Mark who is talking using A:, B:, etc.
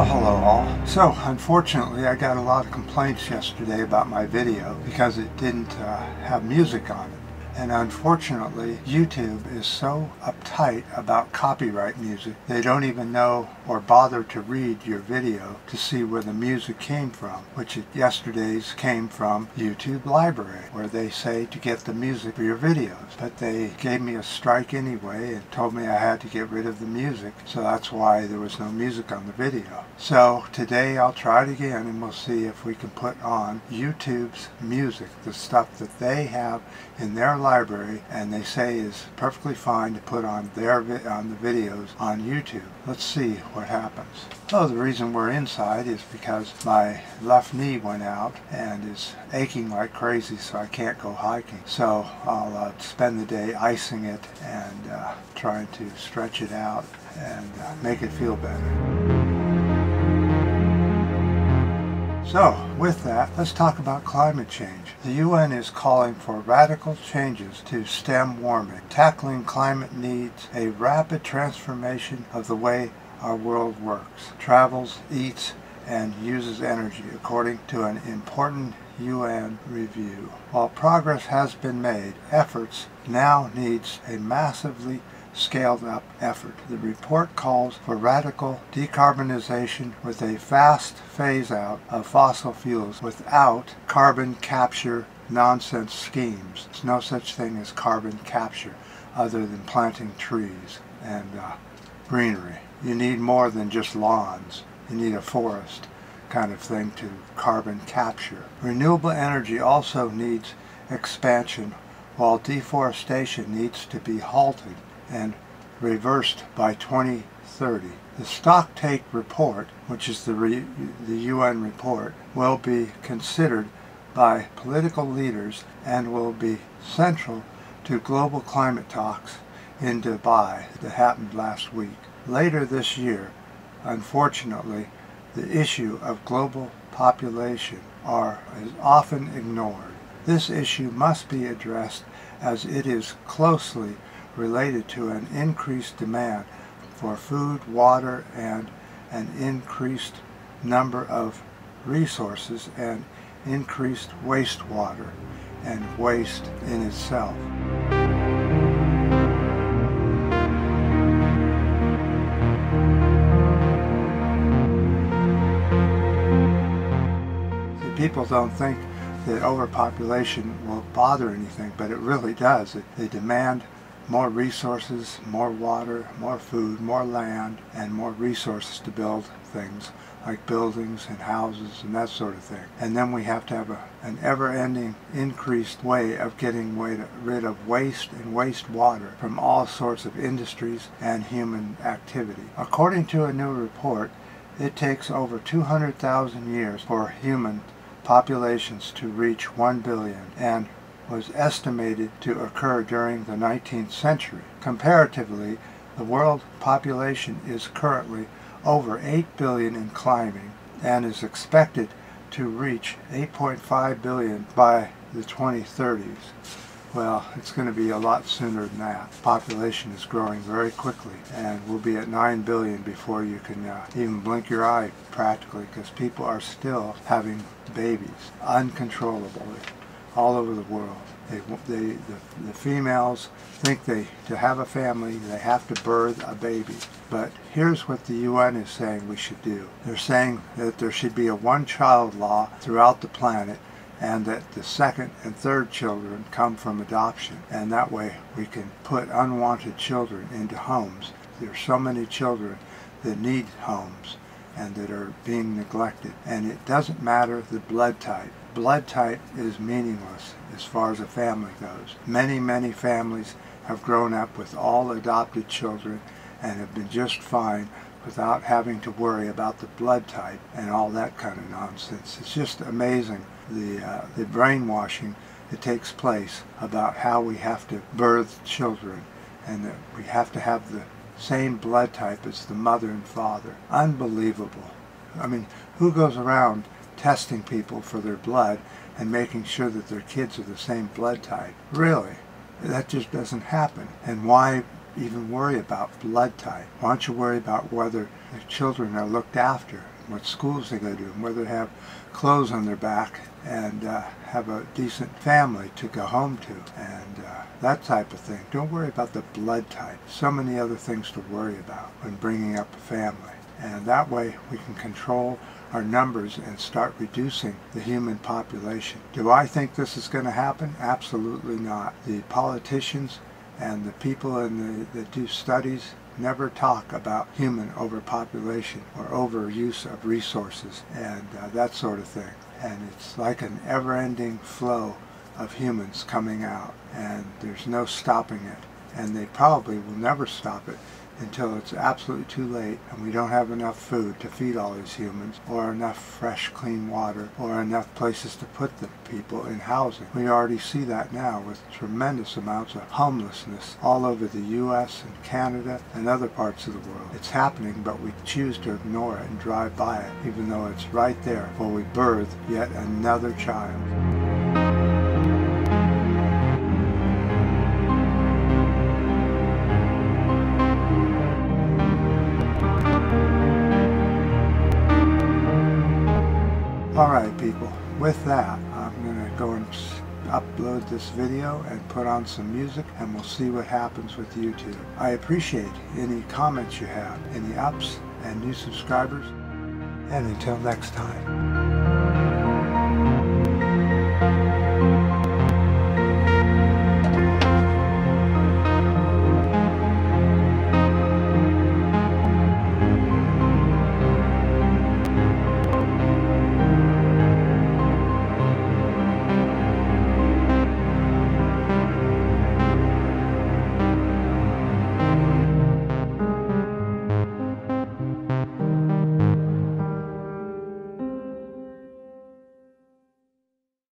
A: Well, hello all. So, unfortunately, I got a lot of complaints yesterday about my video because it didn't uh, have music on it. And unfortunately, YouTube is so uptight about copyright music, they don't even know or bother to read your video to see where the music came from, which yesterday's came from YouTube Library, where they say to get the music for your videos. But they gave me a strike anyway and told me I had to get rid of the music, so that's why there was no music on the video. So today I'll try it again and we'll see if we can put on YouTube's music, the stuff that they have in their library and they say is perfectly fine to put on their on the videos on YouTube. Let's see what happens. Oh, the reason we're inside is because my left knee went out and is aching like crazy so I can't go hiking. So I'll uh, spend the day icing it and uh, trying to stretch it out and uh, make it feel better. So, with that, let's talk about climate change. The UN is calling for radical changes to stem warming. Tackling climate needs a rapid transformation of the way our world works, travels, eats, and uses energy, according to an important UN review. While progress has been made, efforts now needs a massively scaled up effort. The report calls for radical decarbonization with a fast phase out of fossil fuels without carbon capture nonsense schemes. There's no such thing as carbon capture other than planting trees and uh, greenery. You need more than just lawns. You need a forest kind of thing to carbon capture. Renewable energy also needs expansion while deforestation needs to be halted and reversed by 2030. The Stocktake report, which is the, re, the UN report, will be considered by political leaders and will be central to global climate talks in Dubai that happened last week. Later this year, unfortunately, the issue of global population are is often ignored. This issue must be addressed as it is closely related to an increased demand for food, water, and an increased number of resources and increased wastewater and waste in itself. people don't think that overpopulation will bother anything, but it really does. It, they demand more resources, more water, more food, more land, and more resources to build things like buildings and houses and that sort of thing. And then we have to have a, an ever-ending increased way of getting rid of waste and wastewater from all sorts of industries and human activity. According to a new report, it takes over 200,000 years for human populations to reach 1 billion and was estimated to occur during the 19th century. Comparatively, the world population is currently over 8 billion in climbing and is expected to reach 8.5 billion by the 2030s. Well, it's going to be a lot sooner than that. Population is growing very quickly and we'll be at 9 billion before you can uh, even blink your eye practically because people are still having babies uncontrollably all over the world. They, they, the, the females think they to have a family they have to birth a baby. But here's what the UN is saying we should do. They're saying that there should be a one-child law throughout the planet and that the second and third children come from adoption. And that way we can put unwanted children into homes. There's so many children that need homes and that are being neglected. And it doesn't matter the blood type blood type is meaningless as far as a family goes. Many, many families have grown up with all adopted children and have been just fine without having to worry about the blood type and all that kind of nonsense. It's just amazing the, uh, the brainwashing that takes place about how we have to birth children and that we have to have the same blood type as the mother and father. Unbelievable. I mean, who goes around testing people for their blood and making sure that their kids are the same blood type. Really, that just doesn't happen. And why even worry about blood type? Why don't you worry about whether the children are looked after? what schools they go to, and whether they have clothes on their back and uh, have a decent family to go home to and uh, that type of thing. Don't worry about the blood type. So many other things to worry about when bringing up a family. And that way we can control our numbers and start reducing the human population. Do I think this is going to happen? Absolutely not. The politicians and the people in the, that do studies never talk about human overpopulation or overuse of resources and uh, that sort of thing. And it's like an ever-ending flow of humans coming out and there's no stopping it. And they probably will never stop it until it's absolutely too late and we don't have enough food to feed all these humans or enough fresh clean water or enough places to put the people in housing. We already see that now with tremendous amounts of homelessness all over the US and Canada and other parts of the world. It's happening but we choose to ignore it and drive by it even though it's right there while we birth yet another child. With that I'm going to go and upload this video and put on some music and we'll see what happens with YouTube. I appreciate any comments you have, any ups and new subscribers, and until next time.